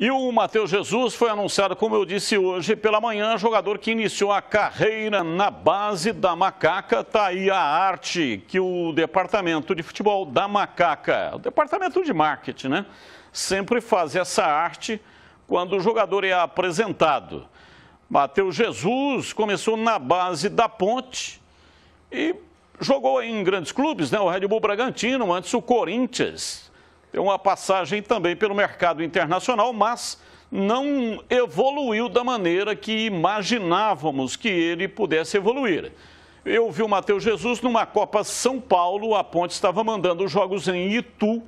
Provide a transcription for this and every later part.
E o Matheus Jesus foi anunciado, como eu disse hoje pela manhã, jogador que iniciou a carreira na base da Macaca. Está aí a arte que o departamento de futebol da Macaca, o departamento de marketing, né? Sempre faz essa arte quando o jogador é apresentado. Matheus Jesus começou na base da Ponte e jogou em grandes clubes, né? O Red Bull Bragantino, antes o Corinthians tem uma passagem também pelo mercado internacional, mas não evoluiu da maneira que imaginávamos que ele pudesse evoluir. Eu vi o Matheus Jesus numa Copa São Paulo, a Ponte estava mandando jogos em Itu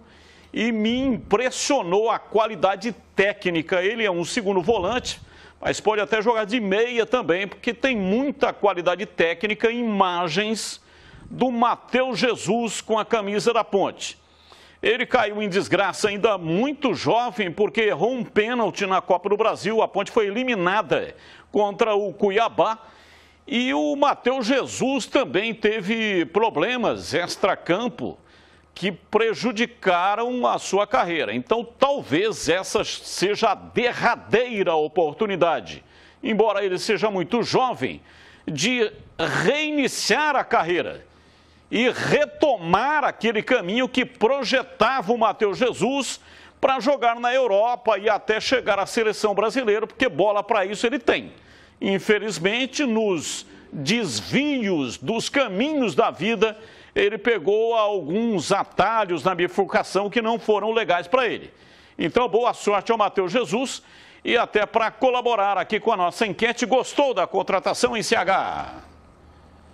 e me impressionou a qualidade técnica. Ele é um segundo volante, mas pode até jogar de meia também, porque tem muita qualidade técnica, imagens do Matheus Jesus com a camisa da Ponte. Ele caiu em desgraça ainda muito jovem porque errou um pênalti na Copa do Brasil. A Ponte foi eliminada contra o Cuiabá. E o Matheus Jesus também teve problemas extra-campo que prejudicaram a sua carreira. Então, talvez essa seja a derradeira oportunidade, embora ele seja muito jovem, de reiniciar a carreira e retomar aquele caminho que projetava o Matheus Jesus para jogar na Europa e até chegar à seleção brasileira, porque bola para isso ele tem. Infelizmente, nos desvios dos caminhos da vida, ele pegou alguns atalhos na bifurcação que não foram legais para ele. Então, boa sorte ao Matheus Jesus e até para colaborar aqui com a nossa enquete. Gostou da contratação em CH?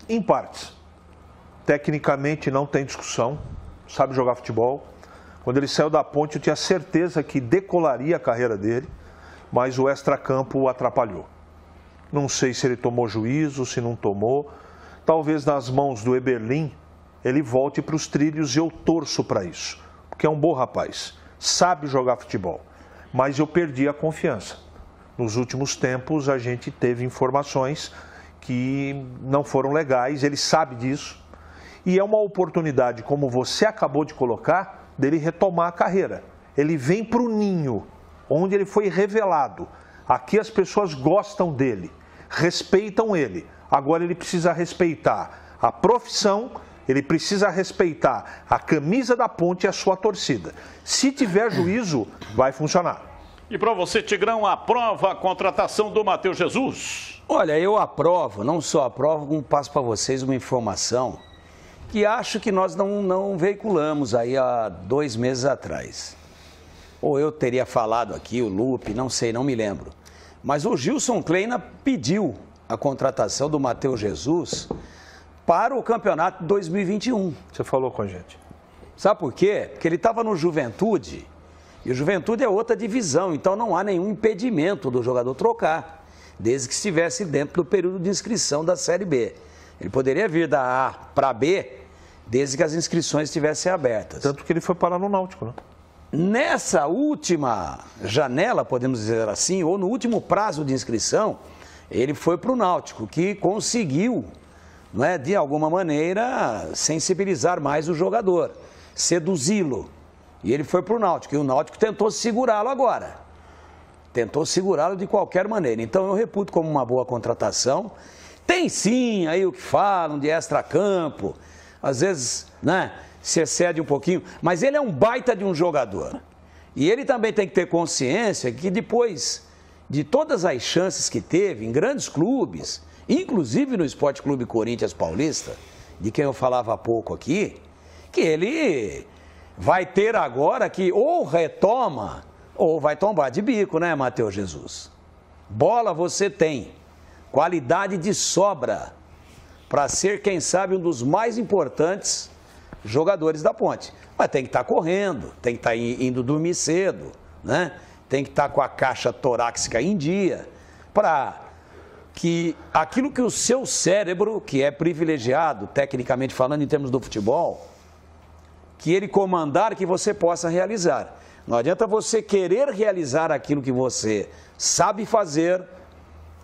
Em partes tecnicamente não tem discussão, sabe jogar futebol. Quando ele saiu da ponte, eu tinha certeza que decolaria a carreira dele, mas o extracampo o atrapalhou. Não sei se ele tomou juízo, se não tomou. Talvez nas mãos do Eberlin ele volte para os trilhos e eu torço para isso, porque é um bom rapaz, sabe jogar futebol. Mas eu perdi a confiança. Nos últimos tempos a gente teve informações que não foram legais, ele sabe disso, e é uma oportunidade, como você acabou de colocar, dele retomar a carreira. Ele vem para o ninho, onde ele foi revelado. Aqui as pessoas gostam dele, respeitam ele. Agora ele precisa respeitar a profissão, ele precisa respeitar a camisa da ponte e a sua torcida. Se tiver juízo, vai funcionar. E para você, Tigrão, aprova a contratação do Matheus Jesus? Olha, eu aprovo, não só aprovo, como passo para vocês uma informação que acho que nós não, não veiculamos aí há dois meses atrás. Ou eu teria falado aqui, o Lupe, não sei, não me lembro. Mas o Gilson Kleina pediu a contratação do Matheus Jesus para o campeonato 2021. Você falou com a gente. Sabe por quê? Porque ele estava no Juventude, e o Juventude é outra divisão, então não há nenhum impedimento do jogador trocar, desde que estivesse dentro do período de inscrição da Série B. Ele poderia vir da A para B desde que as inscrições estivessem abertas. Tanto que ele foi parar no Náutico, né? Nessa última janela, podemos dizer assim, ou no último prazo de inscrição, ele foi para o Náutico, que conseguiu, não é, de alguma maneira, sensibilizar mais o jogador, seduzi-lo. E ele foi para o Náutico, e o Náutico tentou segurá-lo agora. Tentou segurá-lo de qualquer maneira. Então eu reputo como uma boa contratação. Tem sim aí o que falam de extra-campo, às vezes, né, se excede um pouquinho, mas ele é um baita de um jogador. E ele também tem que ter consciência que depois de todas as chances que teve em grandes clubes, inclusive no Esporte Clube Corinthians Paulista, de quem eu falava há pouco aqui, que ele vai ter agora que ou retoma ou vai tombar de bico, né, Matheus Jesus? Bola você tem qualidade de sobra para ser, quem sabe, um dos mais importantes jogadores da ponte. Mas tem que estar tá correndo, tem que estar tá indo dormir cedo, né? tem que estar tá com a caixa torácica em dia, para que aquilo que o seu cérebro, que é privilegiado, tecnicamente falando, em termos do futebol, que ele comandar, que você possa realizar. Não adianta você querer realizar aquilo que você sabe fazer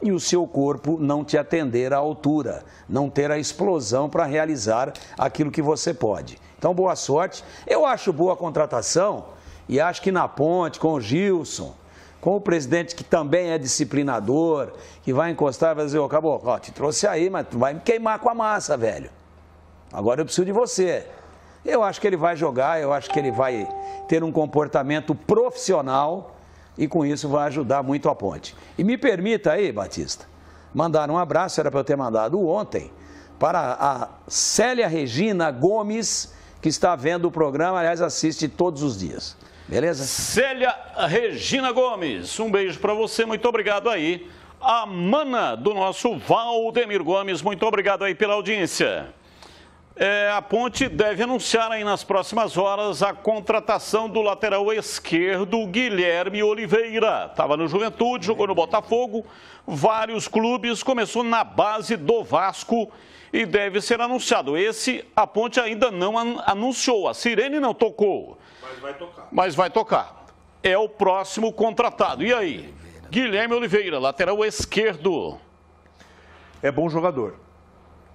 e o seu corpo não te atender à altura, não ter a explosão para realizar aquilo que você pode. Então, boa sorte. Eu acho boa a contratação e acho que na ponte, com o Gilson, com o presidente que também é disciplinador, que vai encostar e vai dizer, ô Caboclo, ó, te trouxe aí, mas tu vai me queimar com a massa, velho. Agora eu preciso de você. Eu acho que ele vai jogar, eu acho que ele vai ter um comportamento profissional e com isso vai ajudar muito a ponte. E me permita aí, Batista, mandar um abraço, era para eu ter mandado ontem, para a Célia Regina Gomes, que está vendo o programa, aliás, assiste todos os dias. Beleza? Célia Regina Gomes, um beijo para você, muito obrigado aí. A mana do nosso Valdemir Gomes, muito obrigado aí pela audiência. É, a Ponte deve anunciar aí nas próximas horas a contratação do lateral esquerdo Guilherme Oliveira. Estava no Juventude, jogou no Botafogo, vários clubes, começou na base do Vasco e deve ser anunciado. Esse a Ponte ainda não anunciou, a Sirene não tocou. Mas vai tocar. Mas vai tocar. É o próximo contratado. E aí? Guilherme Oliveira, lateral esquerdo. É bom jogador.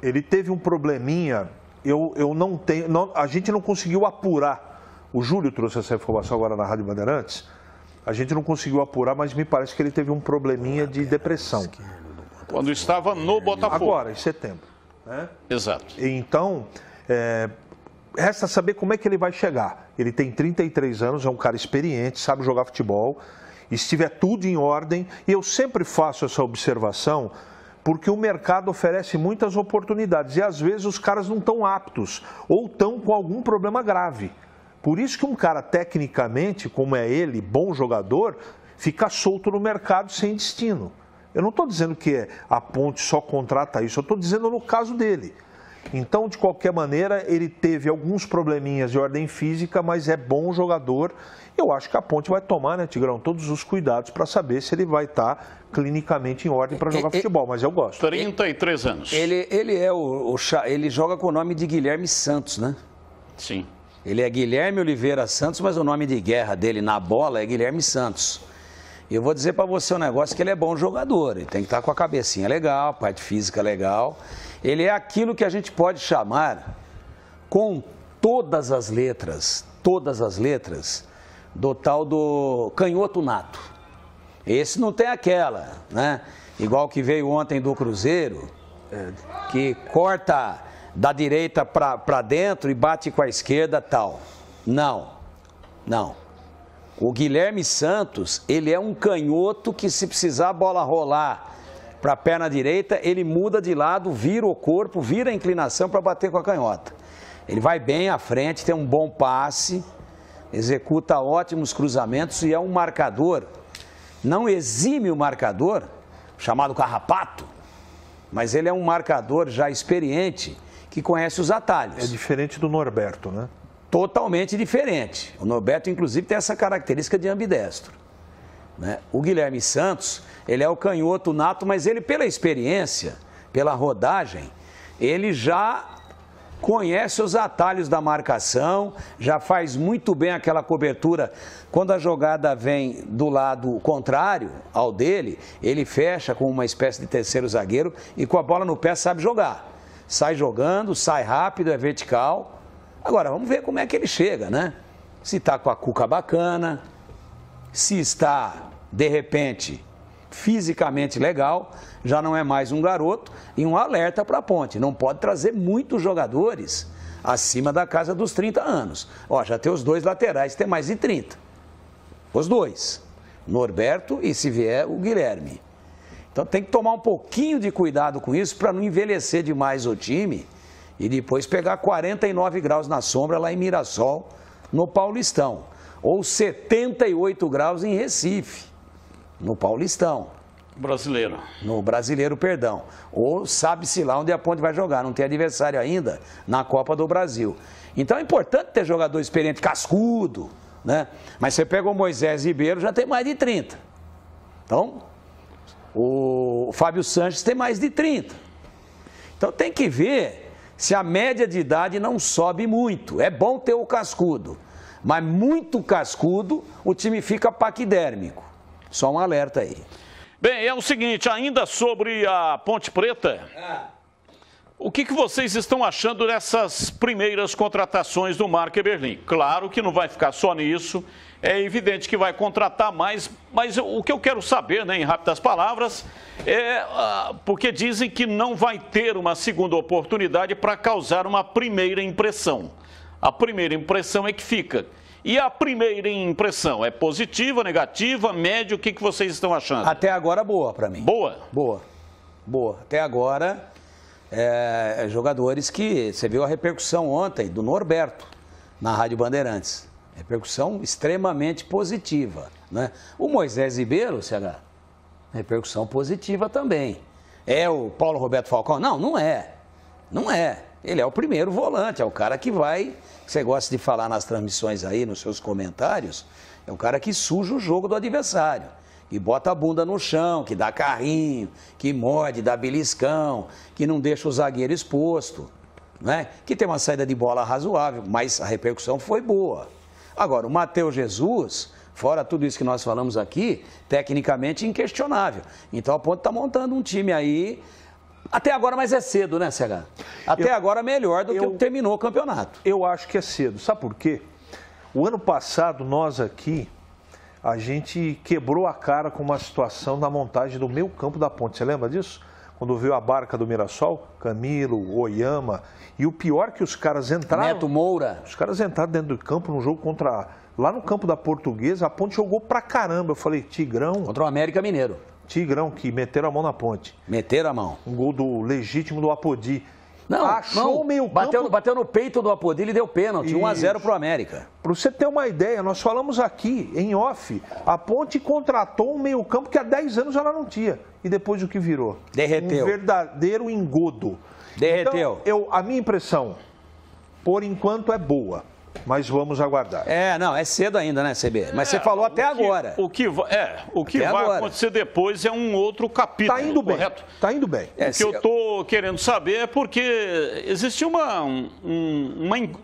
Ele teve um probleminha eu, eu não tenho. Não, a gente não conseguiu apurar. O Júlio trouxe essa informação agora na Rádio Bandeirantes. A gente não conseguiu apurar, mas me parece que ele teve um probleminha de depressão. Quando estava no Botafogo. Agora, em setembro. Né? Exato. Então, é, resta saber como é que ele vai chegar. Ele tem 33 anos, é um cara experiente, sabe jogar futebol. Estiver tudo em ordem, e eu sempre faço essa observação porque o mercado oferece muitas oportunidades e às vezes os caras não estão aptos ou estão com algum problema grave. Por isso que um cara tecnicamente, como é ele, bom jogador, fica solto no mercado sem destino. Eu não estou dizendo que a Ponte só contrata isso, eu estou dizendo no caso dele. Então, de qualquer maneira, ele teve alguns probleminhas de ordem física, mas é bom jogador. Eu acho que a Ponte vai tomar, né, Tigrão, todos os cuidados para saber se ele vai estar tá clinicamente em ordem para jogar futebol, mas eu gosto. 33 anos. Ele, ele é o, o, ele joga com o nome de Guilherme Santos, né? Sim. Ele é Guilherme Oliveira Santos, mas o nome de guerra dele na bola é Guilherme Santos. E eu vou dizer para você um negócio que ele é bom jogador, ele tem que estar tá com a cabecinha legal, parte física legal. Ele é aquilo que a gente pode chamar, com todas as letras, todas as letras, do tal do canhoto nato. Esse não tem aquela, né? Igual que veio ontem do Cruzeiro, que corta da direita para dentro e bate com a esquerda tal. Não, não. O Guilherme Santos, ele é um canhoto que se precisar a bola rolar para a perna direita, ele muda de lado, vira o corpo, vira a inclinação para bater com a canhota. Ele vai bem à frente, tem um bom passe, executa ótimos cruzamentos e é um marcador. Não exime o marcador, chamado carrapato, mas ele é um marcador já experiente que conhece os atalhos. É diferente do Norberto, né? Totalmente diferente. O Norberto, inclusive, tem essa característica de ambidestro. Né? O Guilherme Santos, ele é o canhoto nato, mas ele, pela experiência, pela rodagem, ele já conhece os atalhos da marcação, já faz muito bem aquela cobertura. Quando a jogada vem do lado contrário ao dele, ele fecha com uma espécie de terceiro zagueiro e com a bola no pé sabe jogar. Sai jogando, sai rápido, é vertical. Agora, vamos ver como é que ele chega, né? Se está com a cuca bacana, se está, de repente, fisicamente legal, já não é mais um garoto e um alerta para a ponte. Não pode trazer muitos jogadores acima da casa dos 30 anos. Ó, já tem os dois laterais, tem mais de 30. Os dois. Norberto e, se vier, o Guilherme. Então tem que tomar um pouquinho de cuidado com isso para não envelhecer demais o time e depois pegar 49 graus na sombra lá em Mirassol, no Paulistão. Ou 78 graus em Recife no Paulistão. Brasileiro. No brasileiro, perdão. Ou sabe-se lá onde a ponte vai jogar. Não tem adversário ainda na Copa do Brasil. Então é importante ter jogador experiente, cascudo, né? Mas você pega o Moisés Ribeiro, já tem mais de 30. Então, o Fábio Sanches tem mais de 30. Então tem que ver se a média de idade não sobe muito. É bom ter o cascudo, mas muito cascudo, o time fica paquidérmico. Só um alerta aí. Bem, é o seguinte, ainda sobre a Ponte Preta. É. O que, que, vocês estão achando dessas primeiras contratações do Marco Eberlin? Claro que não vai ficar só nisso. é evidente que vai contratar mais, mas o que eu quero saber, né, em rápidas palavras, é ah, porque dizem que não vai ter uma segunda oportunidade para causar uma primeira impressão. A primeira impressão é que fica. E a primeira impressão é positiva, negativa, média? O que, que vocês estão achando? Até agora, boa para mim. Boa? Boa. Boa. Até agora, é, jogadores que. Você viu a repercussão ontem do Norberto na Rádio Bandeirantes. Repercussão extremamente positiva. Né? O Moisés Ribeiro, CH, repercussão positiva também. É o Paulo Roberto Falcão? Não, não é. Não é. Ele é o primeiro volante, é o cara que vai. Você gosta de falar nas transmissões aí, nos seus comentários, é o cara que suja o jogo do adversário. Que bota a bunda no chão, que dá carrinho, que morde, dá beliscão, que não deixa o zagueiro exposto. Né? Que tem uma saída de bola razoável, mas a repercussão foi boa. Agora, o Matheus Jesus, fora tudo isso que nós falamos aqui, tecnicamente inquestionável. Então a Ponte está montando um time aí. Até agora, mas é cedo, né, CH? Até eu, agora melhor do eu, que terminou o campeonato. Eu acho que é cedo. Sabe por quê? O ano passado, nós aqui, a gente quebrou a cara com uma situação da montagem do meio campo da ponte. Você lembra disso? Quando veio a barca do Mirassol, Camilo, Oyama, e o pior que os caras entraram. Neto Moura. Os caras entraram dentro do campo no jogo contra. Lá no campo da Portuguesa, a ponte jogou pra caramba. Eu falei, Tigrão. Contra o América Mineiro. Tigrão, que meteram a mão na ponte. Meteram a mão. Um gol do legítimo do Apodi. Não, Achou não. meio bateu, campo... bateu no peito do Apodi, ele deu pênalti, 1x0 pro América. Para você ter uma ideia, nós falamos aqui, em off, a Ponte contratou um meio campo que há 10 anos ela não tinha. E depois o que virou? Derreteu. Um verdadeiro engodo. Derreteu. Então, eu, a minha impressão, por enquanto, é boa. Mas vamos aguardar. É, não, é cedo ainda, né, CB? Mas é, você falou até que, agora. O que, é, o que vai agora. acontecer depois é um outro capítulo. Está indo bem. Correto? Está indo bem. É, o que eu estou querendo saber é porque existe uma, um,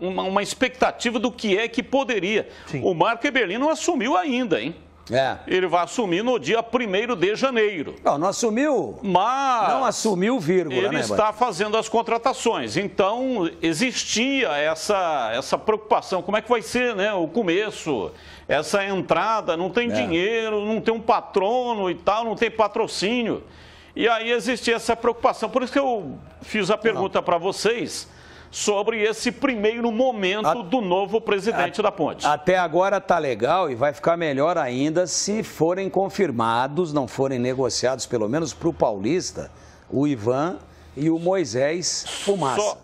uma, uma, expectativa do que é que poderia. Sim. O Marco Eberlin não assumiu ainda, hein? É. Ele vai assumir no dia 1 de janeiro. Não, não assumiu. Mas. Não assumiu, vírgula. Ele né, está fazendo as contratações. Então, existia essa, essa preocupação. Como é que vai ser né, o começo? Essa entrada, não tem é. dinheiro, não tem um patrono e tal, não tem patrocínio. E aí existia essa preocupação. Por isso que eu fiz a pergunta para vocês sobre esse primeiro momento a, do novo presidente a, da Ponte. Até agora tá legal e vai ficar melhor ainda se forem confirmados, não forem negociados, pelo menos para o Paulista, o Ivan e o Moisés Fumaça. Só,